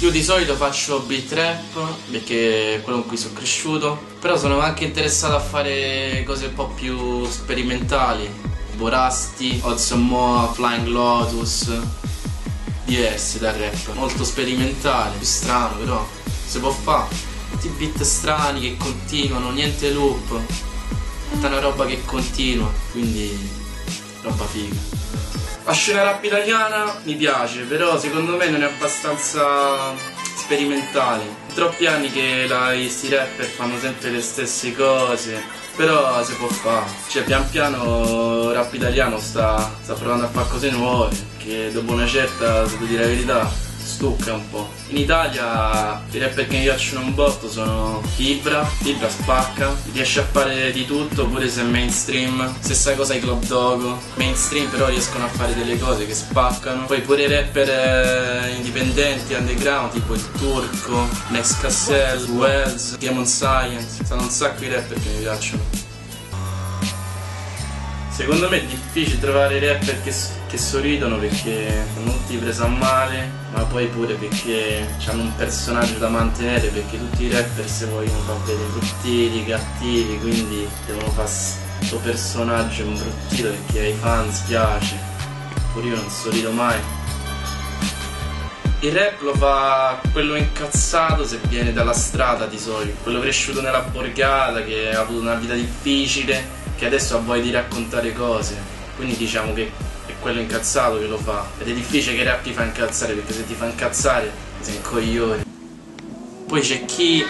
Io di solito faccio beat rap perché è quello con cui sono cresciuto, però sono anche interessato a fare cose un po' più sperimentali, Borasti, Hudson Moa, Flying Lotus, diversi dal rap, molto sperimentale, più strano però, si può fare, tutti beat strani che continuano, niente loop, tutta una roba che continua, quindi roba figa. La scena rap italiana mi piace, però secondo me non è abbastanza sperimentale. Troppi anni che la, questi rapper fanno sempre le stesse cose, però si può fare. Cioè pian piano rap italiano sta, sta provando a fare cose nuove, che dopo una certa, se devo dire la verità, stucca un po'. In Italia i rapper che mi piacciono un botto sono Fibra, Fibra spacca, riesce a fare di tutto pure se è mainstream, stessa cosa i Club Dogo, mainstream però riescono a fare delle cose che spaccano. Poi pure i rapper eh, indipendenti, underground, tipo il Turco, Next Cassell, Wells, Demon Science, sono un sacco di rapper che mi piacciono. Secondo me è difficile trovare rapper che, che sorridono perché sono tutti presi a male, ma poi pure perché hanno un personaggio da mantenere, perché tutti i rapper si vogliono far vedere bruttini, cattivi, quindi devono fare questo personaggio imbruttito perché ai fans piace. Pure io non sorrido mai. Il rap lo fa quello incazzato se viene dalla strada di solito, quello cresciuto nella borgata che ha avuto una vita difficile che adesso ha voglia di raccontare cose. Quindi diciamo che è quello incazzato che lo fa. Ed è difficile che il rap ti fa incazzare, perché se ti fa incazzare sei un coglione. Poi c'è chi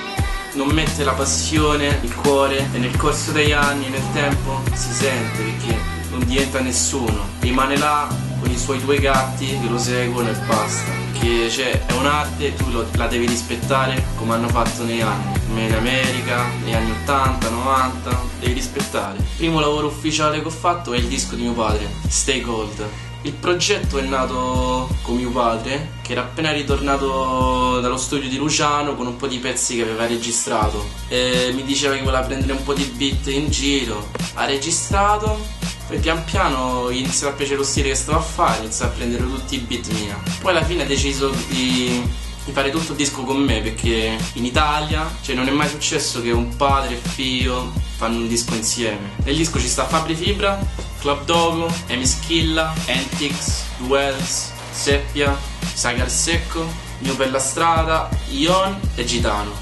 non mette la passione, il cuore e nel corso degli anni, nel tempo, si sente perché non diventa nessuno. Rimane là con i suoi due gatti che lo seguono e basta perché cioè, è un'arte e tu lo, la devi rispettare come hanno fatto negli anni, come in America, negli anni 80, 90, devi rispettare. Il primo lavoro ufficiale che ho fatto è il disco di mio padre, Stay Gold. Il progetto è nato con mio padre, che era appena ritornato dallo studio di Luciano con un po' di pezzi che aveva registrato. E mi diceva che voleva prendere un po' di beat in giro. Ha registrato poi pian piano iniziava a piacere lo stile che stavo a fare, iniziava a prendere tutti i beat mia. Poi alla fine ha deciso di, di fare tutto il disco con me perché in Italia cioè non è mai successo che un padre e figlio fanno un disco insieme. Nel disco ci sta Fabri Fibra, Club Dogo, Emischilla, Antics, Wells, Seppia, Sagar Secco, Mio per la strada, Ion e Gitano.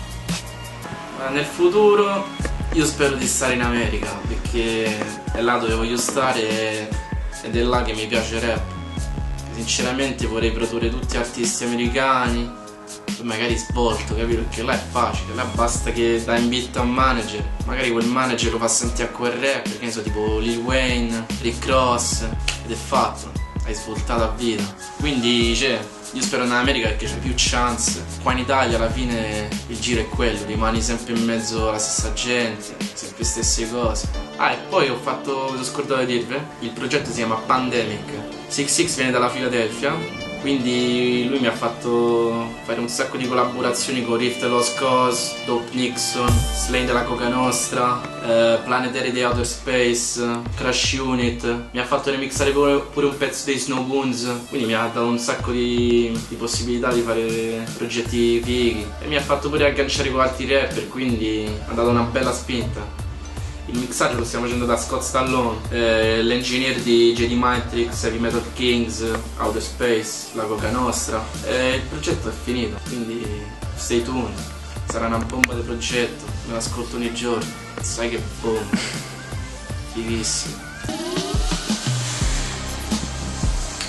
Nel futuro io spero di stare in America perché è là dove voglio stare ed è là che mi piace rap. Sinceramente vorrei produrre tutti artisti americani, magari svolto, capito? Perché là è facile, là basta che dai in beat a un manager, magari quel manager lo fa sentire a quel rap, che ne so, tipo Lil Wayne, Rick Ross, ed è fatto, hai svoltato a vita. Quindi, cioè, io spero in America perché c'è più chance. Qua in Italia alla fine il giro è quello, rimani sempre in mezzo alla stessa gente, sempre le stesse cose. Ah, e poi ho fatto, vi ho scordato di dirvi, il progetto si chiama Pandemic. 66 viene dalla Filadelfia quindi lui mi ha fatto fare un sacco di collaborazioni con Rift Lost Cause, Dope Nixon, Slane della Coca Nostra, eh, Planetary di Outer Space, Crash Unit, mi ha fatto remixare pure un pezzo dei Snow Boons, quindi mi ha dato un sacco di, di possibilità di fare progetti fighi. E mi ha fatto pure agganciare con altri rapper, quindi ha dato una bella spinta il mixaggio lo stiamo facendo da Scott Stallone, eh, l'engineer di JD Matrix, Heavy Metal Kings, Outer Space, La Coca Nostra. Eh, il progetto è finito, quindi stay tuned. Sarà una bomba di progetto, me l'ascolto ogni giorno. Sai che bomba. Fighissimo.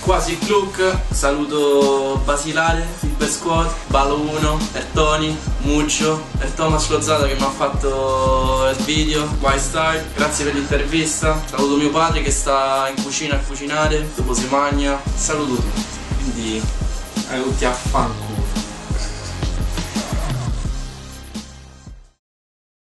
Quasi Clook, saluto Basilare, Silver Squad, Balo 1, Ertoni, Muccio, Er Thomas Lozzato che mi ha fatto il video, White grazie per l'intervista, saluto mio padre che sta in cucina a cucinare, dopo si magna, saluto tutti, quindi ai tutti a fanculo.